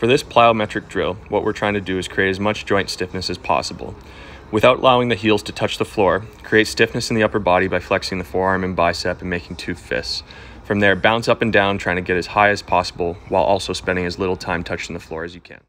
For this plyometric drill, what we're trying to do is create as much joint stiffness as possible. Without allowing the heels to touch the floor, create stiffness in the upper body by flexing the forearm and bicep and making two fists. From there, bounce up and down, trying to get as high as possible while also spending as little time touching the floor as you can.